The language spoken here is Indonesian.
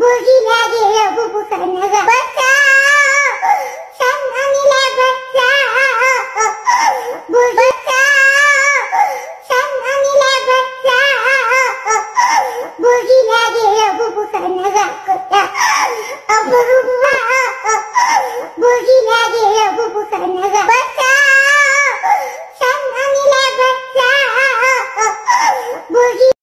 Boogie karena takut ya Apa rumah Mungkin lagi aku bukan agak besar Sang angin besar Mungkin